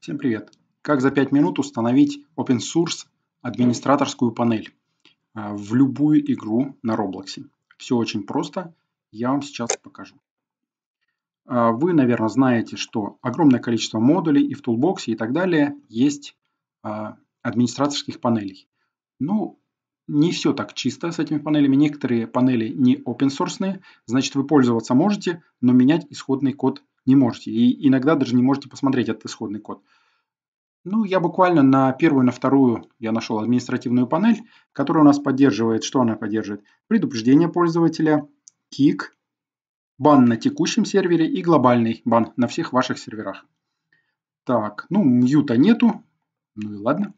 Всем привет! Как за 5 минут установить open source администраторскую панель а, в любую игру на Roblox? Все очень просто, я вам сейчас покажу. А, вы, наверное, знаете, что огромное количество модулей и в Toolbox и так далее есть а, администраторских панелей. Ну, не все так чисто с этими панелями. Некоторые панели не open source, значит вы пользоваться можете, но менять исходный код не можете. И иногда даже не можете посмотреть этот исходный код. Ну, я буквально на первую, на вторую я нашел административную панель, которая у нас поддерживает, что она поддерживает? Предупреждение пользователя, кик, бан на текущем сервере и глобальный бан на всех ваших серверах. Так, ну, мьюта нету, ну и ладно.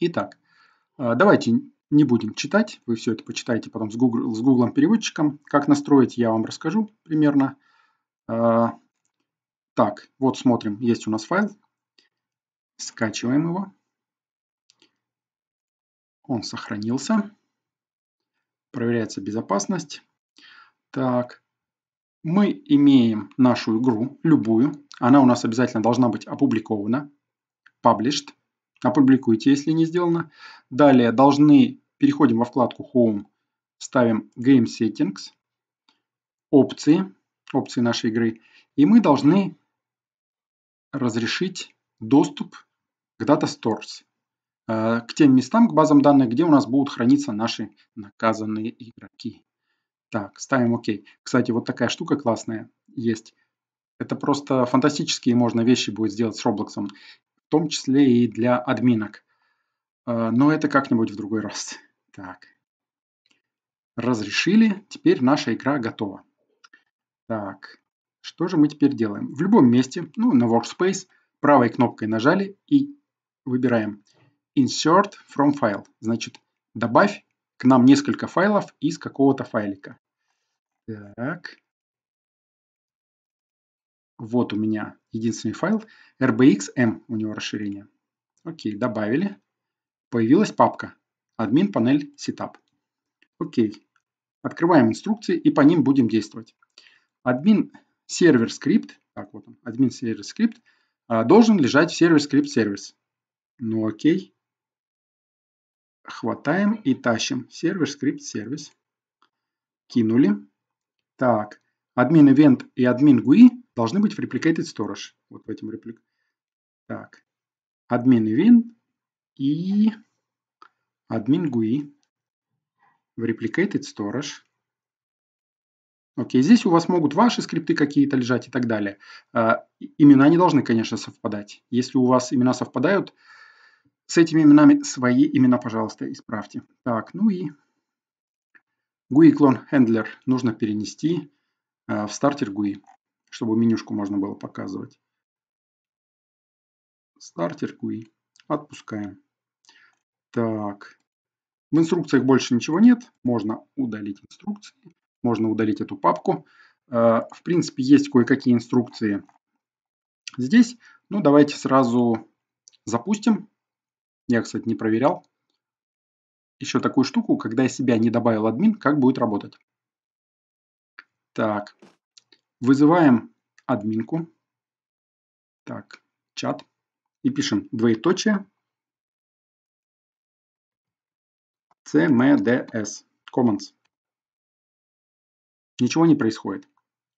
Итак, а, давайте не будем читать, вы все это почитаете потом с, Google, с Google переводчиком. Как настроить, я вам расскажу примерно. Так, вот смотрим, есть у нас файл. Скачиваем его. Он сохранился. Проверяется безопасность. Так, мы имеем нашу игру, любую. Она у нас обязательно должна быть опубликована. Published. Опубликуйте, если не сделано. Далее должны, переходим во вкладку Home, ставим Game Settings, опции, опции нашей игры. И мы должны разрешить доступ к Data Stores, э, к тем местам, к базам данных, где у нас будут храниться наши наказанные игроки. Так, ставим ОК. Кстати, вот такая штука классная есть. Это просто фантастические можно вещи будет сделать с Roblox, в том числе и для админок. Э, но это как-нибудь в другой раз. Так. Разрешили. Теперь наша игра готова. Так. Что же мы теперь делаем? В любом месте, ну, на Workspace, правой кнопкой нажали и выбираем Insert from File. Значит, добавь к нам несколько файлов из какого-то файлика. Так. Вот у меня единственный файл. RBXM у него расширение. Окей, добавили. Появилась папка. Админ панель Setup. Окей. Открываем инструкции и по ним будем действовать. Admin Server Script, так вот он, Admin Server Script, а, должен лежать в Server Script Service. Ну окей. Хватаем и тащим Server Script Service. Кинули. Так, Admin Event и Admin GUI должны быть в replicated storage. Вот в этом реплик. Так, админ event и админ GUI в replicated storage. Окей, здесь у вас могут ваши скрипты какие-то лежать и так далее. А, имена не должны, конечно, совпадать. Если у вас имена совпадают, с этими именами свои имена, пожалуйста, исправьте. Так, ну и GUI клон Handler нужно перенести а, в стартер GUI, чтобы менюшку можно было показывать. Стартер GUI. Отпускаем. Так. В инструкциях больше ничего нет. Можно удалить инструкции можно удалить эту папку. Э, в принципе, есть кое-какие инструкции здесь. Ну, давайте сразу запустим. Я, кстати, не проверял. Еще такую штуку, когда я себя не добавил админ, как будет работать. Так, вызываем админку. Так, чат. И пишем двоеточие. CMDS. Commons. Ничего не происходит.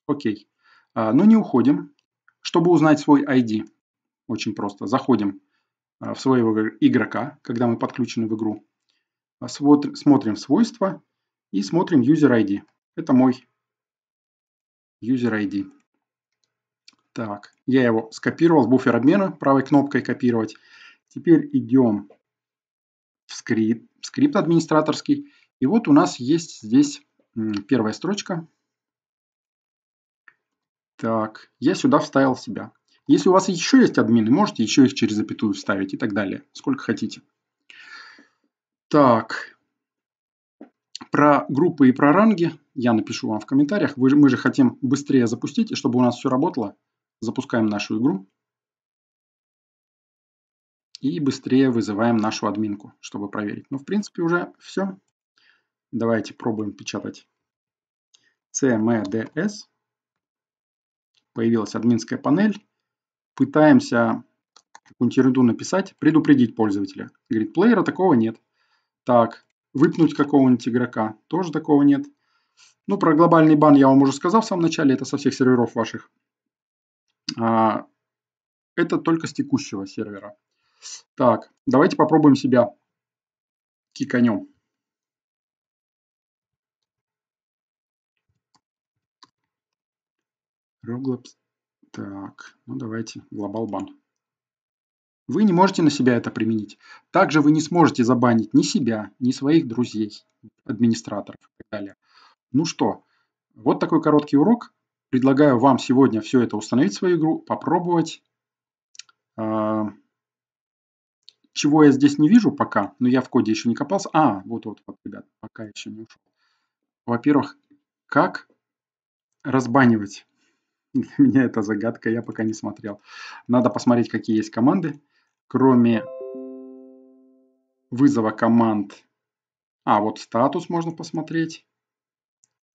Окей. А, но не уходим. Чтобы узнать свой ID, очень просто. Заходим а, в своего игрока, когда мы подключены в игру. А, смотрим свойства и смотрим User ID. Это мой User ID. Так, я его скопировал в буфер обмена правой кнопкой копировать. Теперь идем в скрипт, в скрипт администраторский. И вот у нас есть здесь первая строчка. Так, я сюда вставил себя. Если у вас еще есть админы, можете еще их через запятую вставить и так далее. Сколько хотите. Так, про группы и про ранги я напишу вам в комментариях. Вы, мы же хотим быстрее запустить, и чтобы у нас все работало, запускаем нашу игру. И быстрее вызываем нашу админку, чтобы проверить. Ну, в принципе, уже все. Давайте пробуем печатать CMDS. Появилась админская панель. Пытаемся какую-нибудь ерунду написать, предупредить пользователя. Говорит, плеера такого нет. Так, выпнуть какого-нибудь игрока, тоже такого нет. Ну, про глобальный бан я вам уже сказал в самом начале, это со всех серверов ваших. А, это только с текущего сервера. Так, давайте попробуем себя киканем. Roblox. Так, ну давайте, глобал бан. Вы не можете на себя это применить. Также вы не сможете забанить ни себя, ни своих друзей, администраторов и так далее. Ну что, вот такой короткий урок. Предлагаю вам сегодня все это установить в свою игру, попробовать. А, чего я здесь не вижу пока, но я в коде еще не копался. А, вот, вот, вот, ребят, пока еще не ушел. Во-первых, как разбанивать? Для меня это загадка, я пока не смотрел. Надо посмотреть, какие есть команды кроме вызова команд, а вот статус можно посмотреть,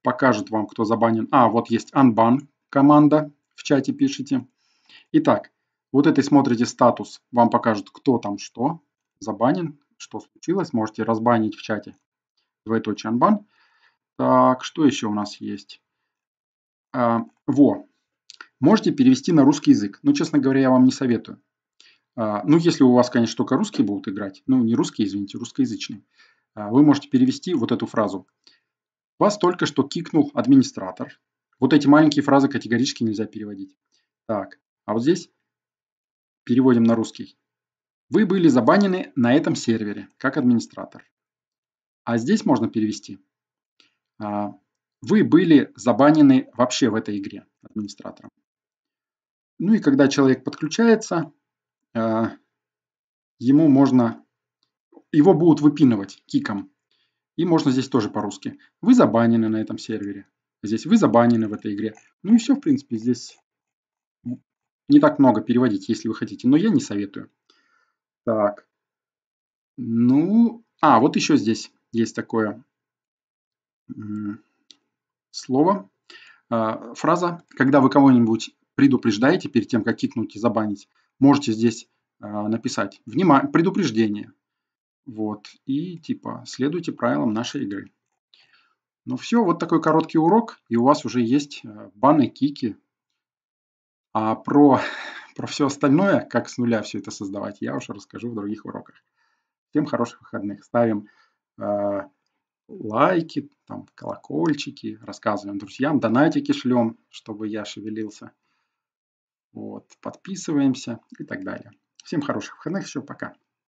покажет вам, кто забанен. А, вот есть unban команда, в чате пишите. Итак, вот этой смотрите статус, вам покажет, кто там что, забанен, что случилось. Можете разбанить в чате двоеточие unban. Так, что еще у нас есть? А, во, можете перевести на русский язык. Но, честно говоря, я вам не советую. А, ну, если у вас, конечно, только русские будут играть, ну, не русские, извините, русскоязычные, а, вы можете перевести вот эту фразу. Вас только что кикнул администратор. Вот эти маленькие фразы категорически нельзя переводить. Так, а вот здесь переводим на русский. Вы были забанены на этом сервере, как администратор. А здесь можно перевести. А, вы были забанены вообще в этой игре администратором. Ну и когда человек подключается, а, ему можно, его будут выпинывать киком. И можно здесь тоже по-русски. Вы забанены на этом сервере. Здесь вы забанены в этой игре. Ну и все, в принципе, здесь не так много переводить, если вы хотите. Но я не советую. Так. Ну, а, вот еще здесь есть такое слово, а, фраза, когда вы кого-нибудь предупреждаете перед тем, как кикнуть и забанить, можете здесь э, написать внимание, предупреждение. Вот. И типа следуйте правилам нашей игры. Ну все, вот такой короткий урок, и у вас уже есть э, баны, кики. А про, про все остальное, как с нуля все это создавать, я уже расскажу в других уроках. Всем хороших выходных. Ставим э, лайки, там, колокольчики, рассказываем друзьям, донатики шлем, чтобы я шевелился. Вот, подписываемся и так далее. Всем хороших выходных еще, пока.